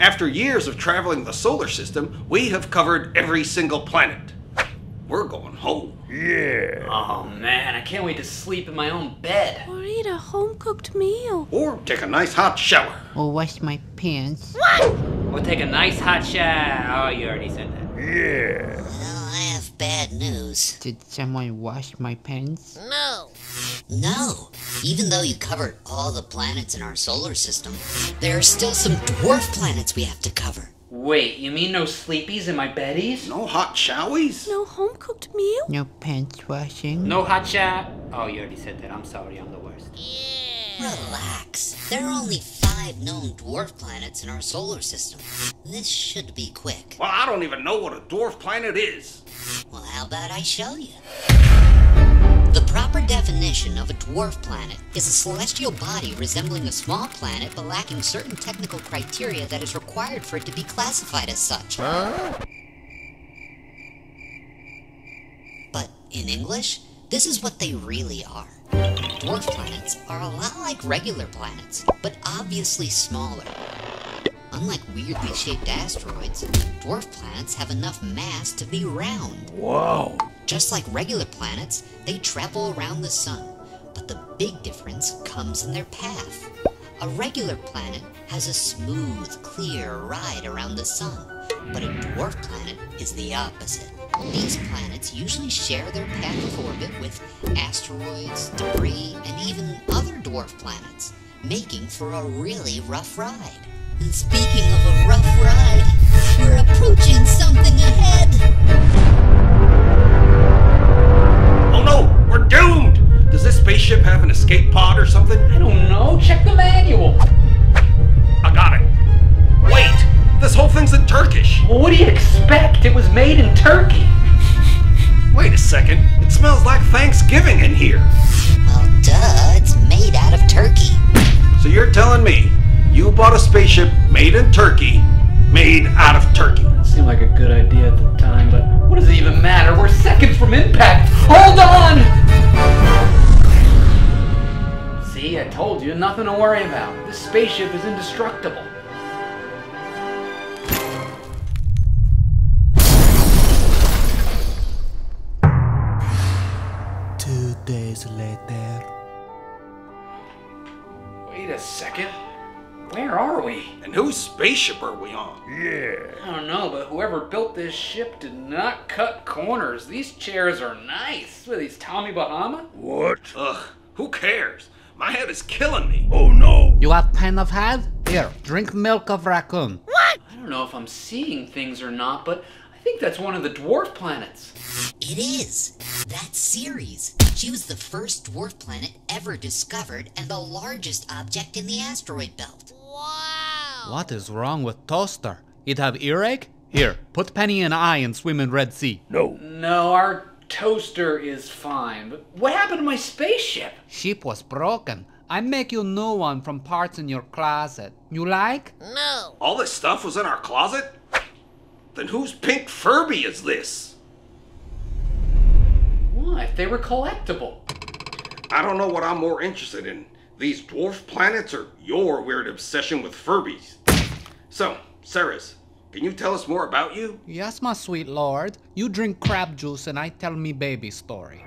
After years of traveling the solar system, we have covered every single planet. We're going home. Yeah. Oh man, I can't wait to sleep in my own bed. Or eat a home cooked meal. Or take a nice hot shower. Or wash my pants. We'll take a nice hot shower. Oh, you already said that. Well, oh, I have bad news. Did someone wash my pants? No. Even though you covered all the planets in our solar system, there are still some dwarf planets we have to cover. Wait, you mean no sleepies in my beddies? No hot showies? No home cooked meal? No pants washing? No hot shower? Oh, you already said that. I'm sorry, I'm the worst. Yeah. Relax. There are only five known dwarf planets in our solar system. This should be quick. Well, I don't even know what a dwarf planet is. Well, how about I show you? The proper definition of a dwarf planet is a celestial body resembling a small planet but lacking certain technical criteria that is required for it to be classified as such. But in English, this is what they really are. Dwarf planets are a lot like regular planets, but obviously smaller. Unlike weirdly shaped asteroids, dwarf planets have enough mass to be round. Whoa. Just like regular planets, they travel around the sun, but the big difference comes in their path. A regular planet has a smooth, clear ride around the sun, but a dwarf planet is the opposite. These planets usually share their path of orbit with asteroids, debris, and even other dwarf planets, making for a really rough ride. And speaking of a rough ride, we're approaching something ahead. Oh no, we're doomed! Does this spaceship have an escape pod or something? I don't know. Check the manual. I got it. Wait, this whole thing's in Turkish. Well, what do you expect? It was made in Turkey. Wait a second, it smells like Thanksgiving in here. Well, duh, it's made out of turkey. So you're telling me you bought a spaceship made in Turkey, made out of turkey? Seemed like a good idea at the time, but what does it even matter? We're seconds from impact. Hold on! See, I told you, nothing to worry about. This spaceship is indestructible. Two days later. Wait a second. Where are we? And whose spaceship are we on? Yeah. I don't know, but whoever built this ship did not cut corners. These chairs are nice. What are these, Tommy Bahama? What? Ugh, who cares? My head is killing me. Oh no. You have pain of head? Here, drink milk of raccoon. What? I don't know if I'm seeing things or not, but I think that's one of the dwarf planets. It is. That's Ceres. She was the first dwarf planet ever discovered and the largest object in the asteroid belt. What is wrong with toaster? It have earache? Here, put Penny and I and swim in Red Sea. No. No, our toaster is fine. But what happened to my spaceship? Ship was broken. I make you new one from parts in your closet. You like? No. All this stuff was in our closet? Then whose pink Furby is this? What? They were collectible. I don't know what I'm more interested in these dwarf planets are your weird obsession with Furbies. So, Ceres, can you tell us more about you? Yes, my sweet lord. You drink crab juice and I tell me baby story.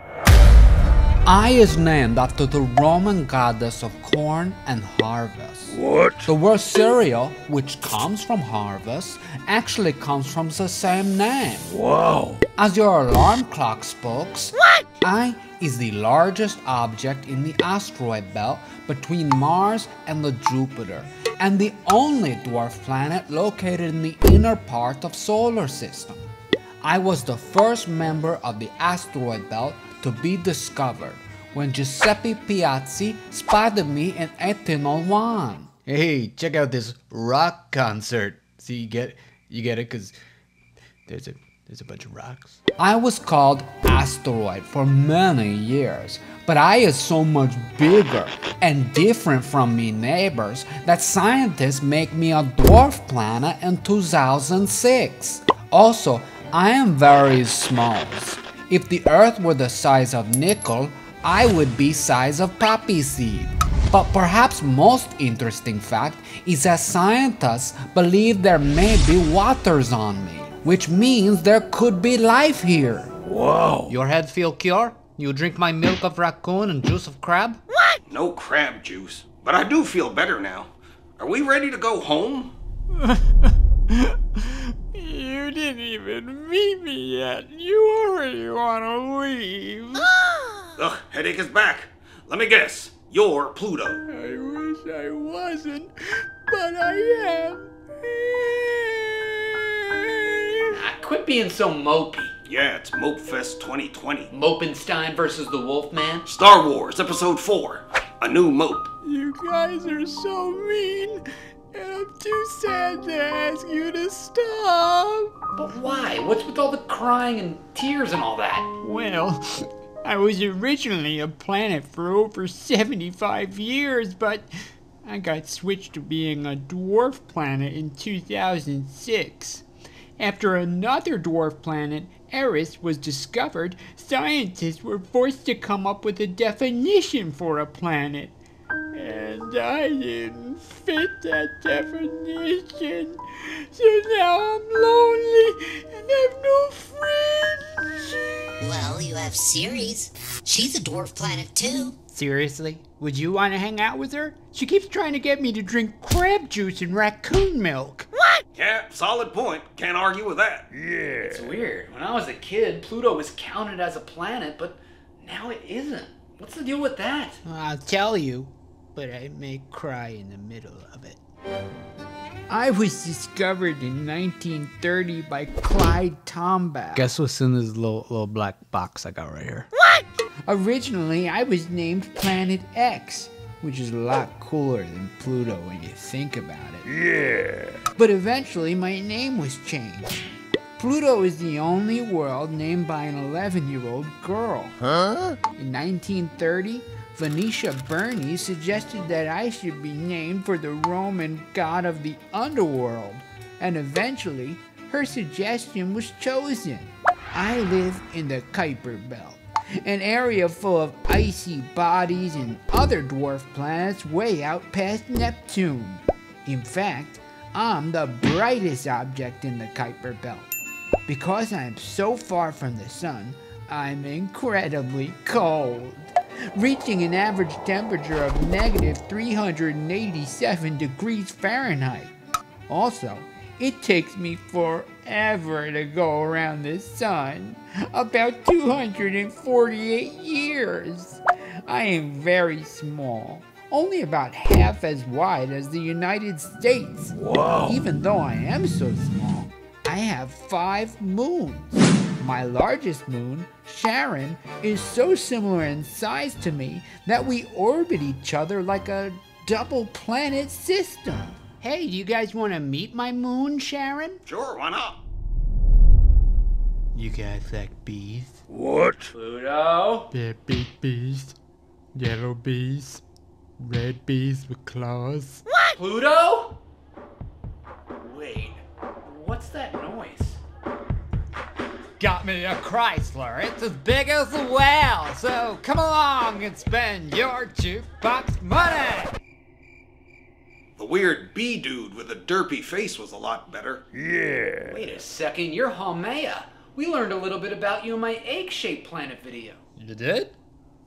I is named after the Roman goddess of corn and harvest. What? The word cereal, which comes from harvest, actually comes from the same name. Wow. As your alarm clock spokes, what? I is the largest object in the asteroid belt between Mars and the Jupiter, and the only dwarf planet located in the inner part of solar system. I was the first member of the asteroid belt to be discovered when Giuseppe Piazzi spotted me in 1801. Hey, check out this rock concert. See, you get you get it cuz there's a there's a bunch of rocks. I was called asteroid for many years, but I is so much bigger and different from me neighbors that scientists make me a dwarf planet in 2006. Also, I am very small. If the earth were the size of nickel, I would be size of poppy seed. But perhaps most interesting fact is that scientists believe there may be waters on me, which means there could be life here. Whoa. Your head feel cure? You drink my milk of raccoon and juice of crab? What? No crab juice, but I do feel better now. Are we ready to go home? You didn't even meet me yet. You already want to leave. Ugh, headache is back. Let me guess. You're Pluto. I wish I wasn't, but I am. Quit being so mopey. Yeah, it's Mopefest 2020. Mopenstein versus the Wolfman. Star Wars Episode 4 A New Mope. You guys are so mean, and I'm too sad to ask you to stop. But why? What's with all the crying and tears and all that? Well, I was originally a planet for over 75 years, but I got switched to being a dwarf planet in 2006. After another dwarf planet, Eris, was discovered, scientists were forced to come up with a definition for a planet. And I didn't fit that definition. So now I'm lonely and have no friends. Well, you have Ceres. She's a dwarf planet too. Seriously? Would you want to hang out with her? She keeps trying to get me to drink crab juice and raccoon milk. Yeah, solid point. Can't argue with that. Yeah. It's weird. When I was a kid, Pluto was counted as a planet, but now it isn't. What's the deal with that? I'll tell you, but I may cry in the middle of it. I was discovered in 1930 by Clyde Tombaugh. Guess what's in this little little black box I got right here? What? Originally, I was named Planet X, which is a lot cooler than Pluto when you think about it. Yeah. But eventually, my name was changed. Pluto is the only world named by an 11 year old girl. Huh? In 1930, Venetia Burney suggested that I should be named for the Roman god of the underworld, and eventually, her suggestion was chosen. I live in the Kuiper Belt, an area full of icy bodies and other dwarf planets way out past Neptune. In fact, I'm the brightest object in the Kuiper Belt. Because I'm so far from the sun, I'm incredibly cold, reaching an average temperature of negative 387 degrees Fahrenheit. Also, it takes me forever to go around the sun, about 248 years. I am very small, only about half as wide as the United States. Whoa. Even though I am so small, I have five moons. My largest moon, Charon, is so similar in size to me that we orbit each other like a double planet system. Hey, do you guys want to meet my moon, Charon? Sure, why not? You guys like bees? What? Pluto? They're big bees, yellow bees, red bees with claws. What? Pluto? Wait, what's that noise? Got me a Chrysler. It's as big as a whale. So come along and spend your jukebox money. The weird bee dude with a derpy face was a lot better. Yeah. Wait a second, you're Haumea. We learned a little bit about you in my egg-shaped planet video. You did?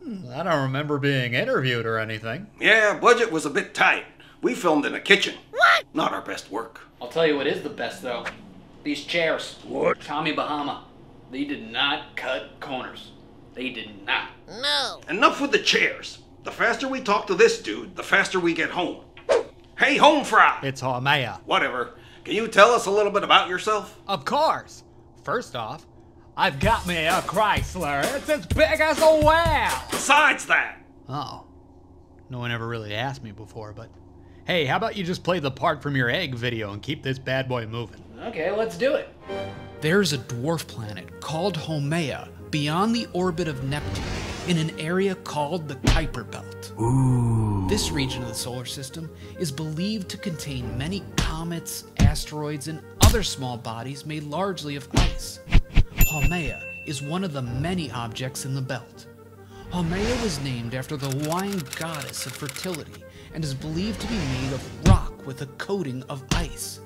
Hmm, I don't remember being interviewed or anything. Yeah, budget was a bit tight. We filmed in a kitchen. What? Not our best work. I'll tell you what is the best though. These chairs. What? Tommy Bahama. They did not cut corners. They did not. No. Enough with the chairs. The faster we talk to this dude, the faster we get home. Hey, home fry! It's Haumea. Whatever. Can you tell us a little bit about yourself? Of course. First off, I've got me a Chrysler. It's as big as a whale. Besides that, Oh. No one ever really asked me before, but hey, how about you just play the part from your egg video and keep this bad boy moving? Okay, let's do it. There's a dwarf planet called Haumea beyond the orbit of Neptune in an area called the Kuiper Belt. This region of the solar system is believed to contain many comets, asteroids, and other small bodies made largely of ice. Haumea is one of the many objects in the belt. Haumea was named after the Hawaiian goddess of fertility and is believed to be made of rock with a coating of ice.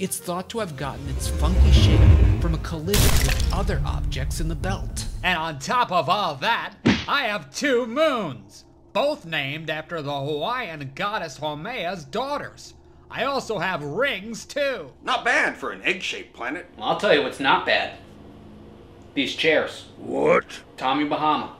It's thought to have gotten its funky shape from a collision with other objects in the belt. And on top of all that, I have two moons, both named after the Hawaiian goddess Haumea's daughters. I also have rings too. Not bad for an egg-shaped planet. I'll tell you what's not bad. These chairs. What? Tommy Bahama.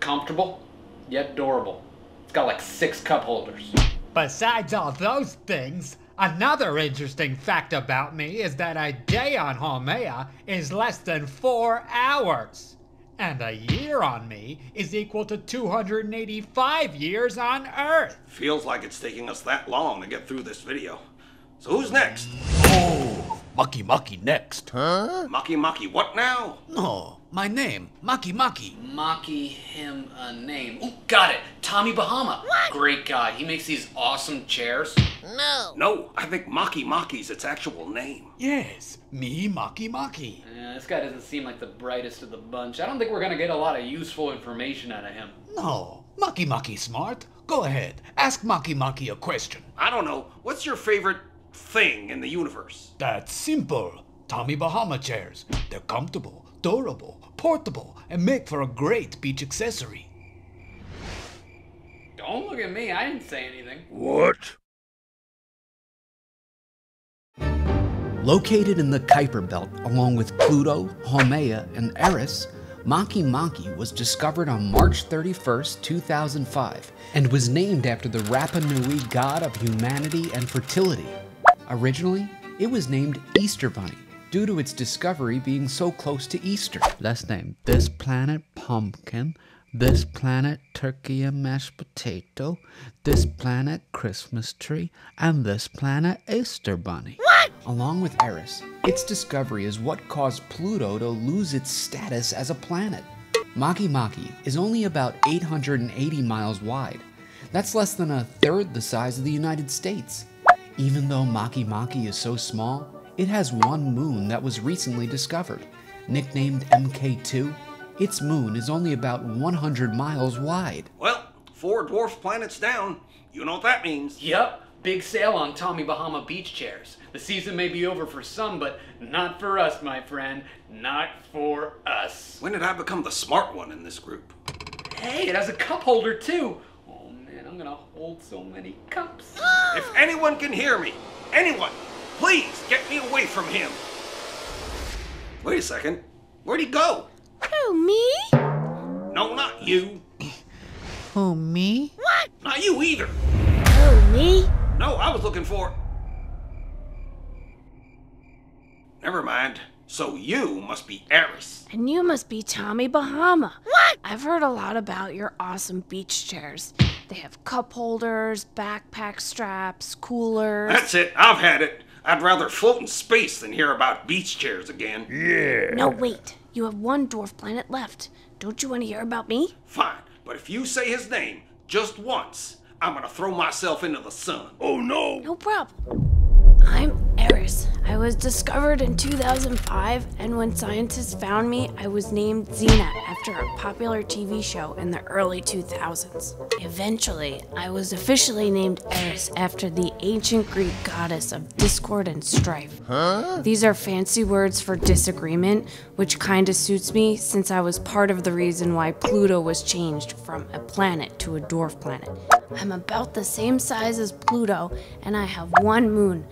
Comfortable, yet adorable. It's got like six cup holders. Besides all those things, another interesting fact about me is that a day on Haumea is less than four hours. And a year on me is equal to 285 years on Earth. Feels like it's taking us that long to get through this video. So who's next? Oh, Mucky Mucky next. Huh? Mucky Mucky what now? No, my name, Mucky Mucky. Maki him a name. Ooh, got it. Tommy Bahama. What? Great guy. He makes these awesome chairs. No. No, I think Makemake's its actual name. Yes, me Mucky Mucky. Yeah, this guy doesn't seem like the brightest of the bunch. I don't think we're gonna get a lot of useful information out of him. No, Mucky Mucky smart. Go ahead, ask Mucky Mucky a question. I don't know. What's your favorite thing in the universe? That's simple. Tommy Bahama chairs. They're comfortable, durable, portable, and make for a great beach accessory. Don't look at me. I didn't say anything. What? Located in the Kuiper Belt along with Pluto, Haumea, and Eris, Makemake was discovered on March 31, 2005, and was named after the Rapa Nui god of humanity and fertility. Originally, it was named Easter Bunny due to its discovery being so close to Easter. Let's name this planet Pumpkin, this planet Turkey and mashed potato, this planet Christmas tree, and this planet Easter Bunny. What? Along with Eris, its discovery is what caused Pluto to lose its status as a planet. Makemake is only about 880 miles wide. That's less than a third the size of the United States. Even though Makemake is so small, it has one moon that was recently discovered. Nicknamed MK2, its moon is only about 100 miles wide. Well, four dwarf planets down. You know what that means. Yep. Big sale on Tommy Bahama beach chairs. The season may be over for some, but not for us, my friend. Not for us. When did I become the smart one in this group? Hey, it has a cup holder too. Oh man, I'm gonna hold so many cups. If anyone can hear me, anyone, please get me away from him. Wait a second. Where'd he go? Who, me? No, not you. Who, me? What? Not you either. Who, me? No, I was looking for. Never mind. So you must be Eris. And you must be Tommy Bahama. What? I've heard a lot about your awesome beach chairs. They have cup holders, backpack straps, coolers. That's it. I've had it. I'd rather float in space than hear about beach chairs again. Yeah. No, wait. You have one dwarf planet left. Don't you want to hear about me? Fine, but if you say his name just once, I'm gonna throw myself into the sun. Oh no! No problem. I'm Eris. I was discovered in 2005, and when scientists found me, I was named Xena after a popular TV show in the early 2000s. Eventually, I was officially named Eris after the ancient Greek goddess of discord and strife. Huh? These are fancy words for disagreement, which kinda suits me since I was part of the reason why Pluto was changed from a planet to a dwarf planet. I'm about the same size as Pluto, and I have one moon,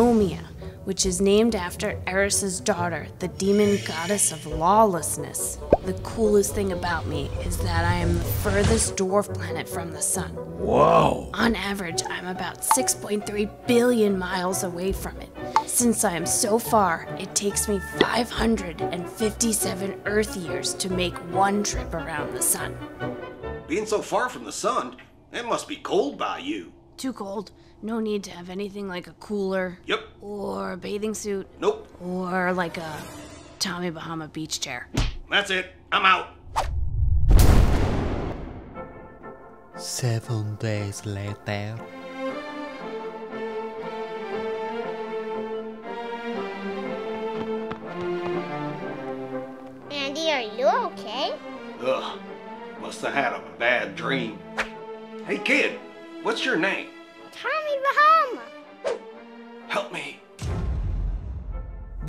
Dysnomia, which is named after Eris's daughter, the demon goddess of lawlessness. The coolest thing about me is that I am the furthest dwarf planet from the sun. Whoa. On average, I'm about 6.3 billion miles away from it. Since I am so far, it takes me 557 Earth years to make one trip around the sun. Being so far from the sun, it must be cold by you. Too cold. No need to have anything like a cooler Yep. or a bathing suit Nope. or like a Tommy Bahama beach chair. That's it. I'm out. Seven days later. Andy, are you okay? Ugh. Must have had a bad dream. Hey kid, what's your name?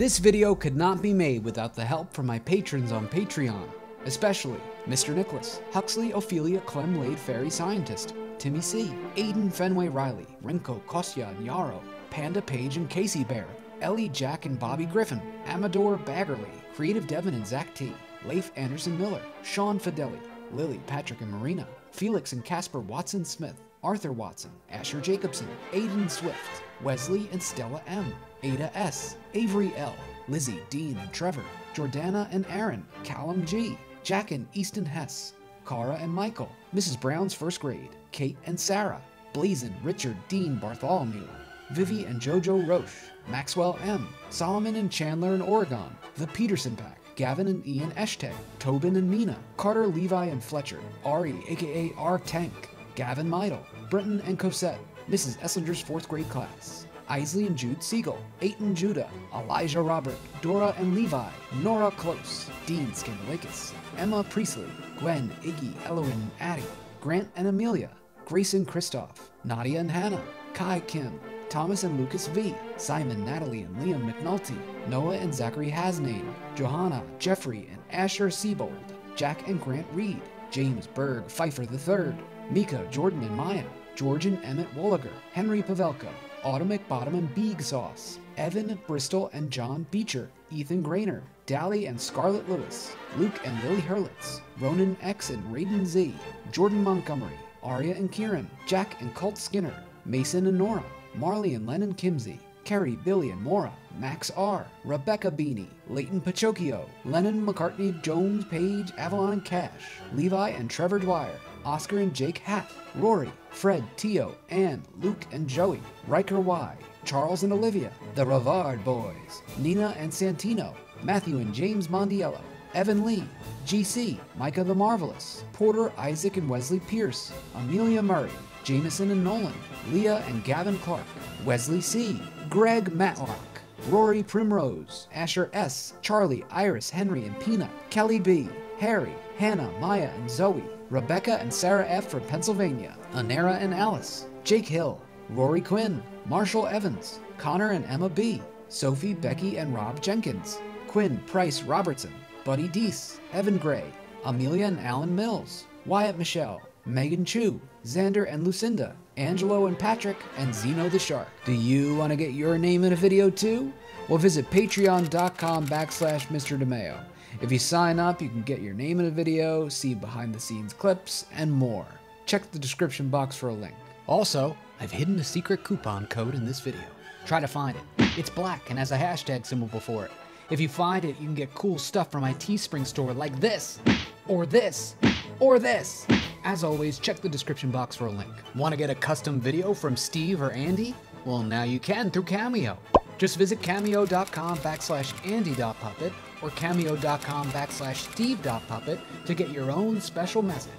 This video could not be made without the help from my patrons on Patreon, especially Mr. Nicholas, Huxley Ophelia Clem Lade Fairy Scientist, Timmy C, Aiden Fenway Riley, Renko Kostya and Panda Page and Casey Bear, Ellie Jack and Bobby Griffin, Amador Baggerly, Creative Devon and Zach T, Leif Anderson Miller, Sean Fideli, Lily, Patrick and Marina, Felix and Casper Watson Smith, Arthur Watson, Asher Jacobson, Aiden Swift, Wesley and Stella M, Ada S, Avery L, Lizzie, Dean and Trevor, Jordana and Aaron, Callum G, Jack and Easton Hess, Cara and Michael, Mrs. Brown's first grade, Kate and Sarah, Blazin, Richard, Dean Bartholomew, Vivi and Jojo Roche, Maxwell M, Solomon and Chandler in Oregon, The Peterson Pack, Gavin and Ian Eshtay, Tobin and Mina, Carter, Levi and Fletcher, Ari aka R Tank, Gavin Meidel, Brenton and Cosette, Mrs. Eslinger's fourth grade class, Isley and Jude Siegel, Aiton Judah, Elijah Robert, Dora and Levi, Nora Close, Dean Scandalakis, Emma Priestley, Gwen, Iggy, Eloin, and Addie, Grant and Amelia, Grayson Christoph, Nadia and Hannah, Kai Kim, Thomas and Lucas V, Simon, Natalie, and Liam McNulty, Noah and Zachary Hasname, Johanna, Jeffrey, and Asher Siebold, Jack and Grant Reed, James Berg Pfeiffer III, Mika, Jordan, and Maya, George and Emmett Wolliger, Henry Pavelko, Autumn McBottom and Beeg Sauce, Evan, Bristol, and John Beecher, Ethan Grainer, Dally and Scarlett Lewis, Luke and Lily Hurlitz, Ronan X and Raiden Z, Jordan Montgomery, Arya and Kieran, Jack and Colt Skinner, Mason and Nora, Marley and Lennon Kimsey, Kerry, Billy and Mora, Max R, Rebecca Beanie, Leighton Pachokio, Lennon McCartney, Jones, Page, Avalon and Cash, Levi and Trevor Dwyer, Oscar and Jake Hatt, Rory, Fred, Tio, Ann, Luke and Joey, Riker Y, Charles and Olivia, the Ravard Boys, Nina and Santino, Matthew and James Mondiello, Evan Lee, GC, Micah the Marvelous, Porter, Isaac and Wesley Pierce, Amelia Murray, Jameson and Nolan, Leah and Gavin Clark, Wesley C, Greg Matlock, Rory Primrose, Asher S, Charlie, Iris, Henry and Peanut, Kelly B, Harry, Hannah, Maya and Zoe, Rebecca and Sarah F from Pennsylvania, Anera and Alice, Jake Hill, Rory Quinn, Marshall Evans, Connor and Emma B, Sophie, Becky and Rob Jenkins, Quinn Price Robertson, Buddy Deese, Evan Gray, Amelia and Alan Mills, Wyatt Michelle, Megan Chu, Xander and Lucinda, Angelo and Patrick, and Zeno the Shark. Do you want to get your name in a video too? Well, visit patreon.com backslash Mr. DeMaio. If you sign up, you can get your name in a video, see behind the scenes clips, and more. Check the description box for a link. Also, I've hidden a secret coupon code in this video. Try to find it. It's black and has a hashtag symbol before it. If you find it, you can get cool stuff from my Teespring store like this, or this, or this. As always, check the description box for a link. Want to get a custom video from Steve or Andy? Well, now you can through Cameo. Just visit cameo.com backslash andy.puppet or cameo.com backslash steve.puppet to get your own special message.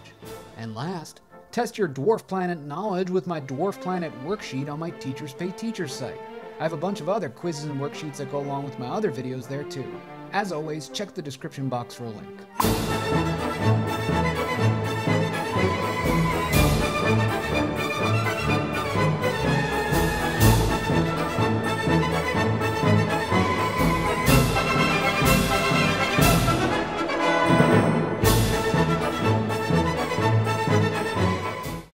And last, test your Dwarf Planet knowledge with my Dwarf Planet worksheet on my Teachers Pay Teachers site. I have a bunch of other quizzes and worksheets that go along with my other videos there too. As always, check the description box for a link.